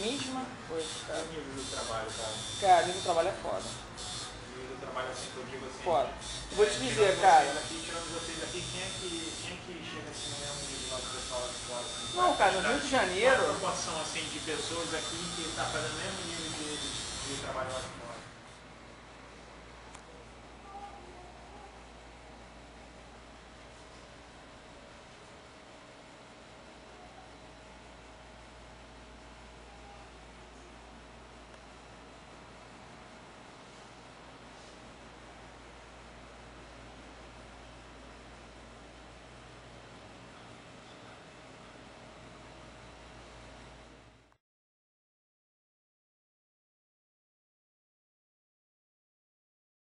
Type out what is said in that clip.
mesma coisa, E cara. É o nível do trabalho, cara? Cara, o nível do trabalho é foda. O nível do trabalho assim que eu digo assim. Foda. É Vou te dizer, cara. Vocês aqui, tirando vocês aqui, quem é que, quem é que chega assim mesmo de nosso pessoal lá de fora? Assim, Não, cara, no Rio de Janeiro- Qual a proporção assim de pessoas aqui que tá fazendo o mesmo nível de, de, de trabalho lá de fora?